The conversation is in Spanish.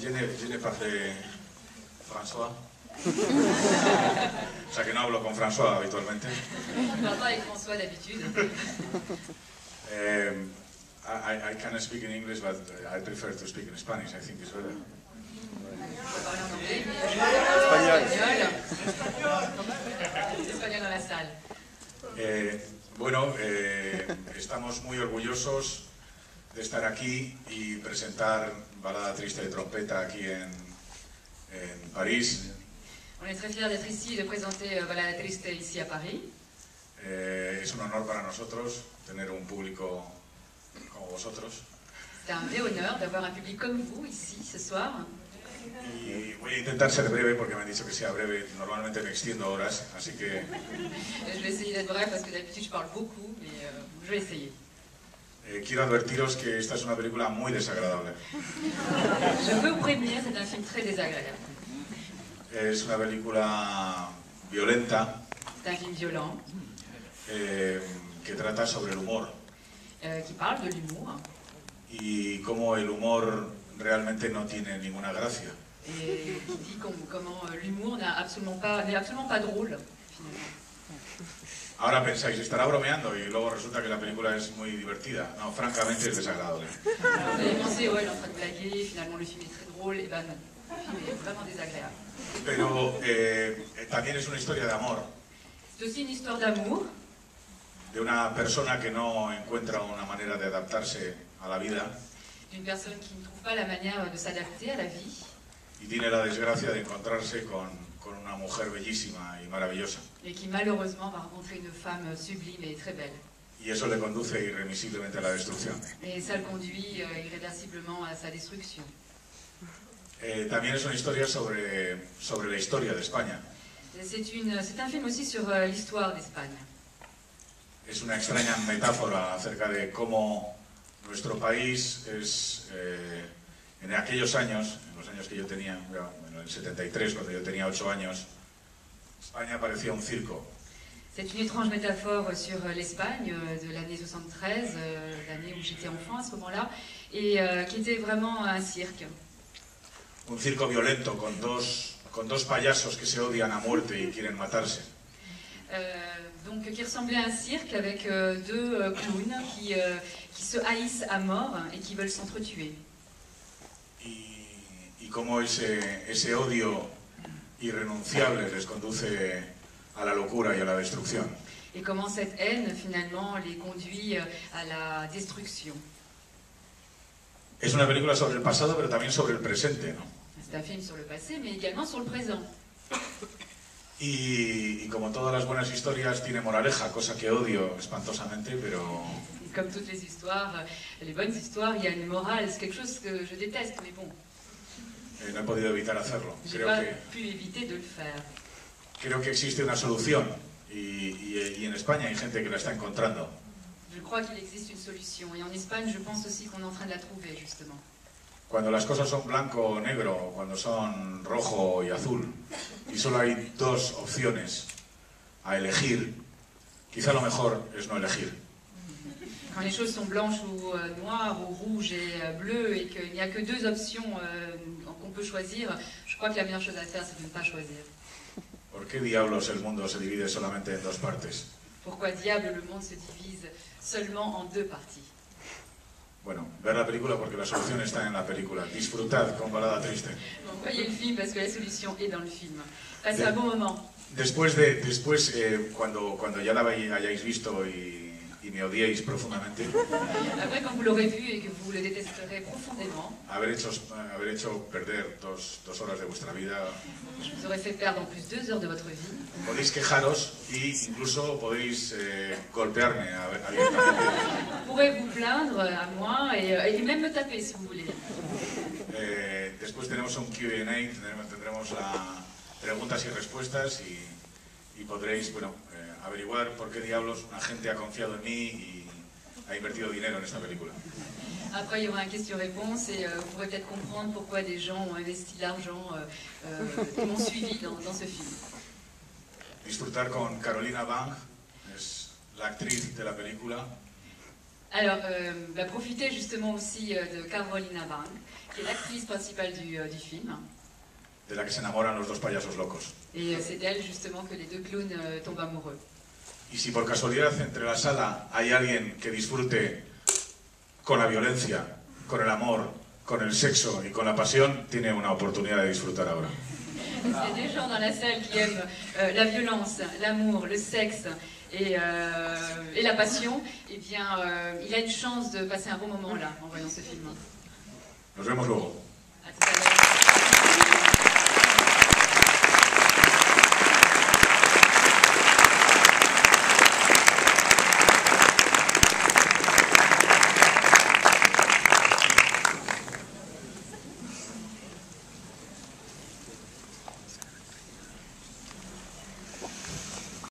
Je, je ne parle François. o sea que no hablo con François habitualmente. Parle pas avec François d'habitude. Um, I, I can speak in English, but I prefer to speak in Spanish. I think it's better. La salle. Eh, bueno, eh, estamos muy orgullosos de estar aquí y presentar Balada Triste de Trompeta aquí en, en París. On est très fiers d'être ici et de présenter euh, Balada Triste ici à Paris. Eh, es un honor para nosotros tener un público como vosotros. C'est un vrai honneur d'avoir un public comme vous ici ce soir. Y voy a intentar ser breve porque me han dicho que sea breve. Normalmente me extiendo horas, así que Je vais essayer d'être bref parce que d'habitude je parle beaucoup, mais euh, je vais essayer. Eh, quiero advertiros que esta es una película muy desagradable. Je veux vous prévenir, c'est un film très désagréable. Es una película violenta C'est un film violent eh, que trata sobre el humor euh, qui parle de l'humour y cómo el humor realmente no tiene ninguna gracia. et qui dit com- comment euh, l'humour n'a absolument pas, n'est absolument pas drôle finalement. Ahora pensáis, estará bromeando y luego resulta que la película es muy divertida. No, francamente es desagradable. Vous allez penser, ouais, il est en train de blaguer, finalement le film est très drôle, et ben non, le film est vraiment désagréable. Pero eh, eh, también es una historia de amor, C'est aussi une histoire d'amour, de una persona que no encuentra una manera de adaptarse a la vida d'une personne qui ne trouve pas la manière de s'adapter à la vie y tiene la desgracia de encontrarse con, con una mujer bellísima y maravillosa. et qui malheureusement va rencontrer une femme sublime et très belle. Y eso le conduce irremisiblemente a la destrucción. Et ça le conduit euh, irréversiblement à sa destruction. Eh, también es una historia sobre, sobre la historia de España. C'est un film aussi sur euh, l'histoire d'Espagne. Es una extraña metáfora acerca de cómo nuestro país es, eh, en aquellos años, en los años que yo tenía, en el 73, cuando yo tenía 8 años, España parecía un circo. C'est une étrange métaphore sur euh, l'Espagne euh, de l'année 73, euh, l'année où j'étais enfant à ce moment-là, et qui était vraiment un cirque. Un circo violento con dos, con dos payasos que se odian a muerte y quieren matarse. Donc qui ressemblait à un cirque avec deux clowns qui, qui se haïssent à mort et qui veulent s'entretuer. Y, y cómo ese, ese odio irrenunciable les conduce a la locura y a la destrucción. Et comment cette haine finalement les conduit euh, à la destruction. Es una película sobre el pasado, pero también sobre el presente, ¿no? C'est un film sur le passé, mais également sur le présent. Y, y como todas las buenas historias, tiene moraleja, cosa que odio espantosamente, pero, Et comme toutes les histoires, euh, les bonnes histoires, il y a une morale. C'est quelque chose que je déteste, mais bon, eh, no he podido evitar hacerlo. Creo pas que, pu éviter de le faire. creo que existe una solución y, y- y en España hay gente que la está encontrando. Je crois qu'il existe une solution. Et en Espagne, je pense aussi qu'on est en train de la trouver, justement. Cuando las cosas son blanco o negro, cuando son rojo y azul, y solo hay dos opciones a elegir, quizá lo mejor es no elegir. Quand les choses sont blanches ou euh, noires ou rouges et euh, bleues et qu'il n'y a que deux options euh, qu'on peut choisir, je crois que la meilleure chose à faire, c'est de ne pas choisir. ¿Por qué diablos el mundo se divide solamente en dos partes? Pourquoi diable le monde se divise seulement en deux parties? Bueno, ver la película porque la solución está en la película. Disfrutad con Balada Triste. Voyez le film parce que la solution est dans le film. Passez un bon moment. Después, de, después eh, cuando, cuando ya la hay- hayáis visto y, y me odiéis profundamente, haber hecho, haber hecho perder dos, dos horas de vuestra vida, podéis quejaros e incluso podéis eh, golpearme abiertamente. Pourrez vous plaindre à moi et, euh, et même me taper si vous voulez. Eh, después tenemos un Q&A, tendremos, tendremos la- preguntas y respuestas y, y podréis bueno, averiguar por qué diablos una gente ha confiado en mí y ha invertido dinero en esta película. Après, il y aura un question-réponse et euh, vous pourrez peut-être comprendre pourquoi des gens ont investi l'argent euh, euh, et m'ont suivi dans, dans ce film. Disfrutar con Carolina Bang, es la actriz de la película, Alors, euh, bah, profitez justement aussi euh, de Carolina Bang, qui est l'actrice principale du, euh, du film. de la que se enamoran los dos payasos locos. Et euh, c'est d'elle justement que les deux clowns euh, tombent amoureux. Y si por casualidad entre la sala hay alguien que disfrute con la violencia, con el amor, con el sexo y con la pasión, tiene una oportunidad de disfrutar ahora. S'il y a des gens dans la salle qui aiment euh, la violence, l'amour, le sexe et, euh, et la passion, eh bien, euh, il a une chance de passer un bon moment là en voyant ce film. Nos vemos luego.